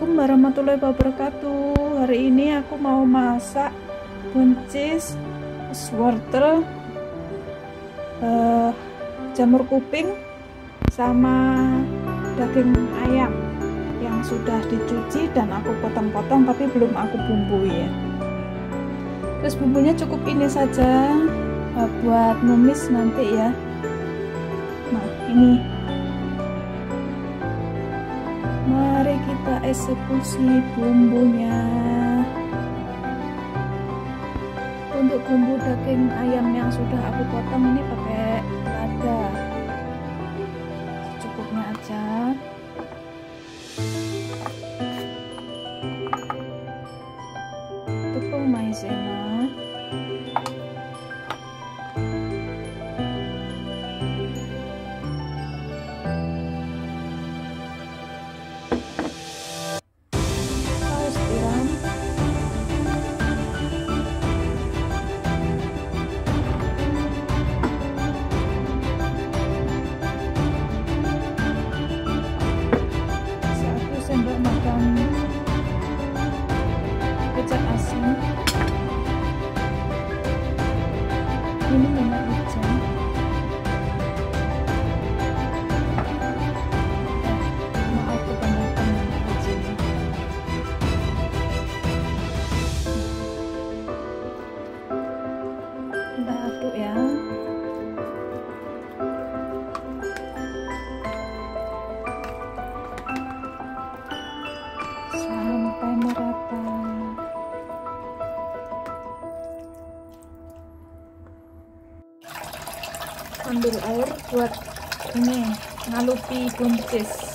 Assalamualaikum warahmatullahi wabarakatuh. Hari ini aku mau masak buncis wortel uh, jamur kuping sama daging ayam yang sudah dicuci dan aku potong-potong tapi belum aku bumbui ya. Terus bumbunya cukup ini saja uh, buat numis nanti ya. Nah ini mari kita eksekusi bumbunya. Untuk bumbu daging ayam yang sudah aku potong ini pakai lada. Secukupnya aja. Tepung maizena ambil air buat ini ngalupi buncis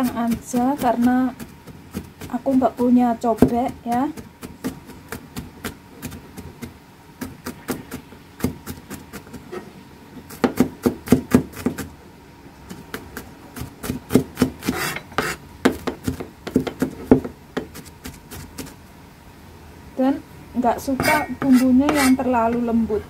cincang aja karena aku nggak punya cobek ya. Dan nggak suka bumbunya yang terlalu lembut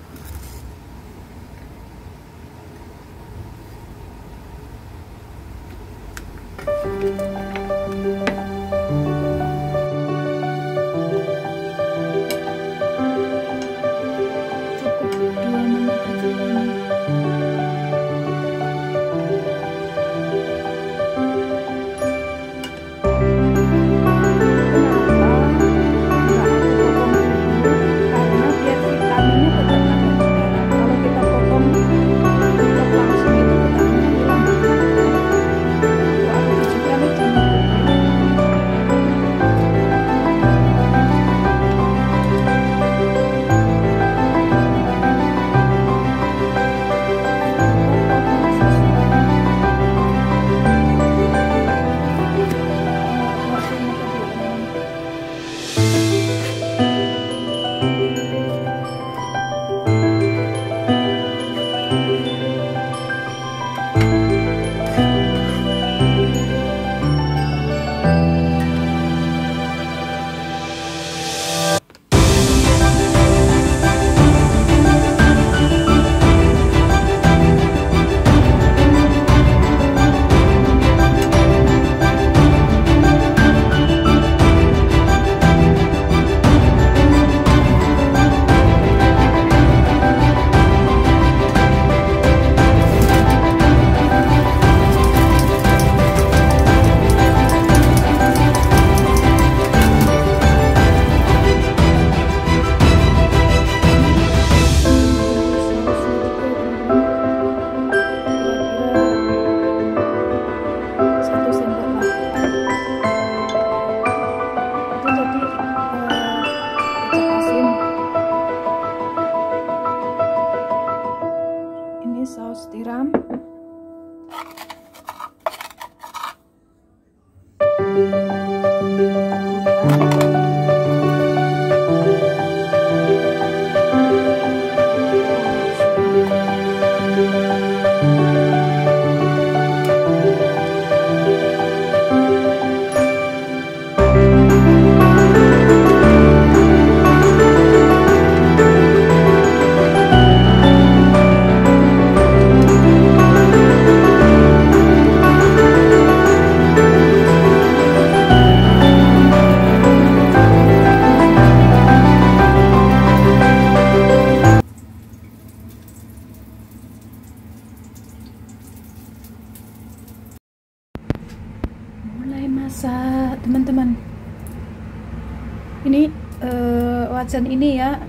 wajan ini ya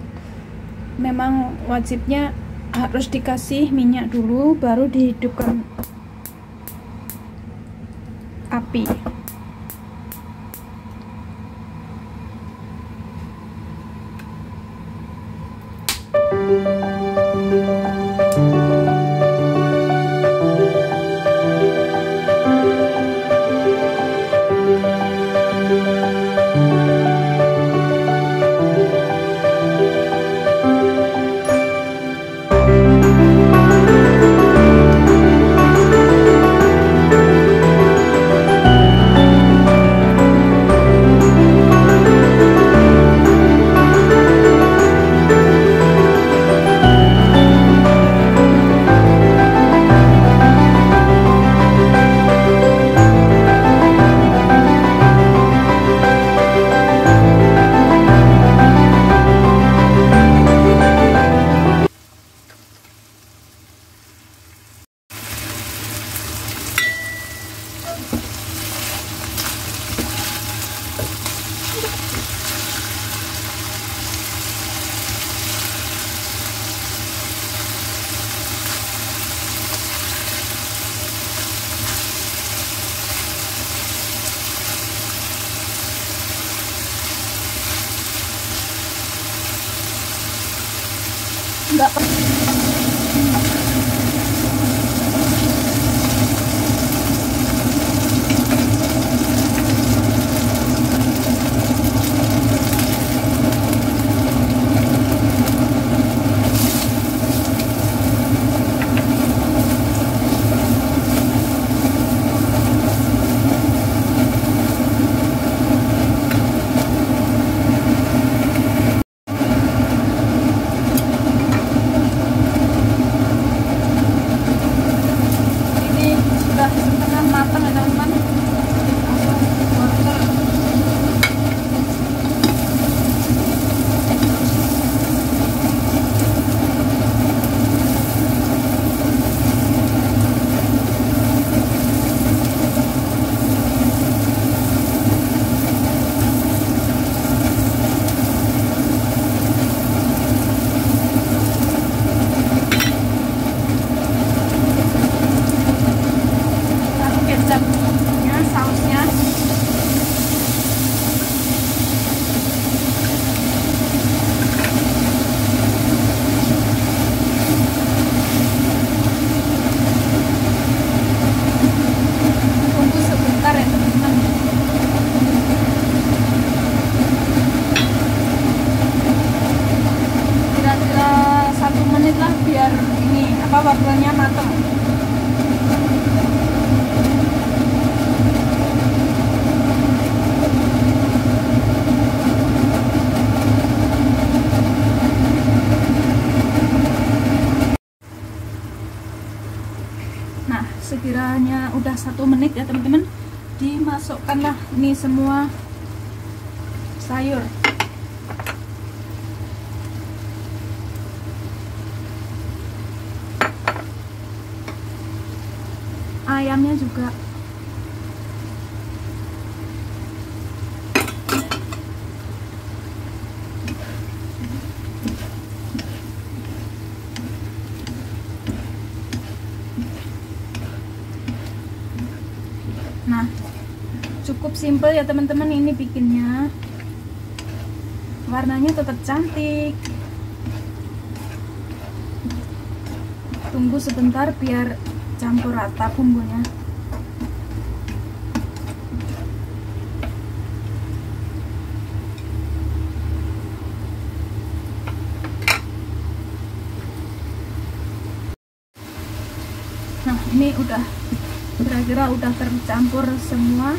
memang wajibnya harus dikasih minyak dulu baru dihidupkan api nggak ini sudah setengah matang ya teman-teman langsung wortel lalu kecapnya sausnya tunggu sebentar ya teman-teman kira-kira satu menit lah biar ini apa wortelnya matang Nah, sekiranya udah satu menit ya teman-teman, dimasukkanlah ini semua sayur. Ayamnya juga. Nah, cukup simple ya teman-teman ini bikinnya. Warnanya tetap cantik. Tunggu sebentar biar campur rata bumbunya. Nah, ini udah kira-kira udah tercampur semua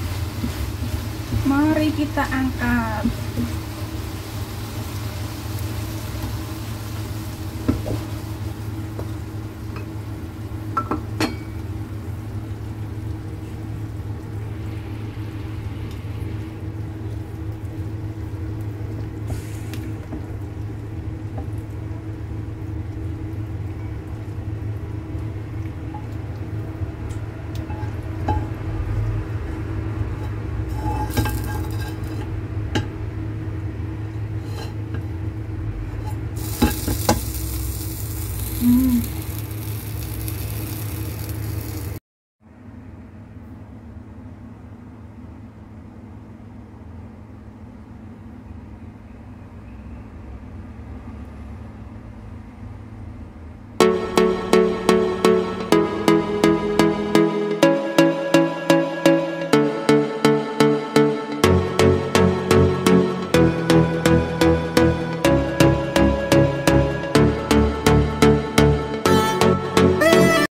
mari kita angkat